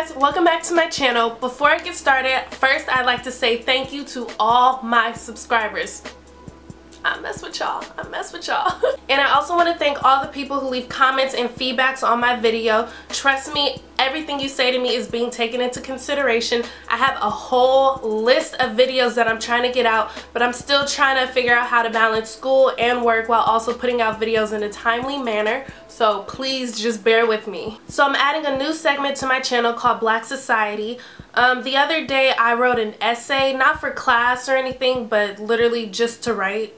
guys welcome back to my channel. Before I get started first I'd like to say thank you to all my subscribers I mess with y'all. I mess with y'all. and I also want to thank all the people who leave comments and feedbacks on my video. Trust me, everything you say to me is being taken into consideration. I have a whole list of videos that I'm trying to get out, but I'm still trying to figure out how to balance school and work while also putting out videos in a timely manner. So please just bear with me. So I'm adding a new segment to my channel called Black Society. Um, the other day I wrote an essay, not for class or anything, but literally just to write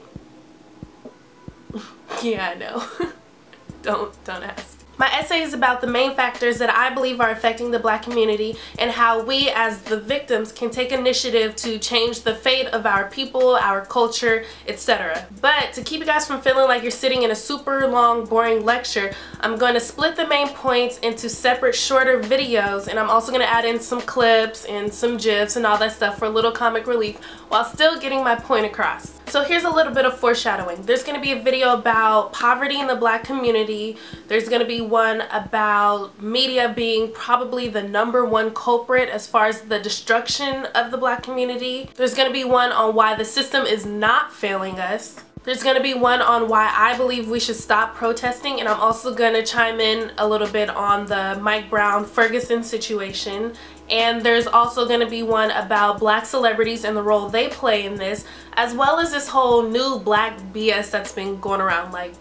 yeah, I know. don't, don't ask. My essay is about the main factors that I believe are affecting the black community and how we as the victims can take initiative to change the fate of our people, our culture, etc. But to keep you guys from feeling like you're sitting in a super long boring lecture, I'm going to split the main points into separate shorter videos and I'm also going to add in some clips and some gifs and all that stuff for a little comic relief while still getting my point across. So here's a little bit of foreshadowing. There's going to be a video about poverty in the black community. There's going to be one about media being probably the number one culprit as far as the destruction of the black community. There's going to be one on why the system is not failing us. There's going to be one on why I believe we should stop protesting and I'm also going to chime in a little bit on the Mike Brown Ferguson situation. And there's also going to be one about black celebrities and the role they play in this as well as this whole new black BS that's been going around like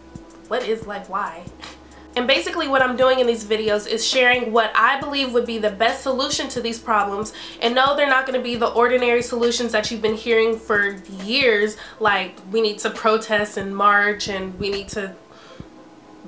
what is like why and basically what I'm doing in these videos is sharing what I believe would be the best solution to these problems. And no they're not going to be the ordinary solutions that you've been hearing for years. Like we need to protest and march and we need to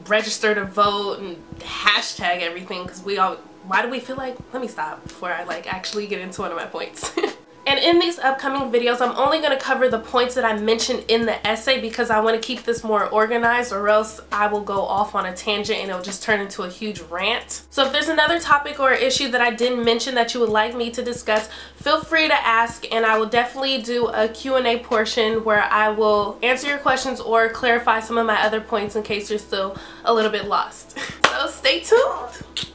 register to vote and hashtag everything because we all why do we feel like let me stop before I like actually get into one of my points And in these upcoming videos, I'm only going to cover the points that I mentioned in the essay because I want to keep this more organized or else I will go off on a tangent and it'll just turn into a huge rant. So if there's another topic or issue that I didn't mention that you would like me to discuss, feel free to ask and I will definitely do a Q&A portion where I will answer your questions or clarify some of my other points in case you're still a little bit lost. so stay tuned.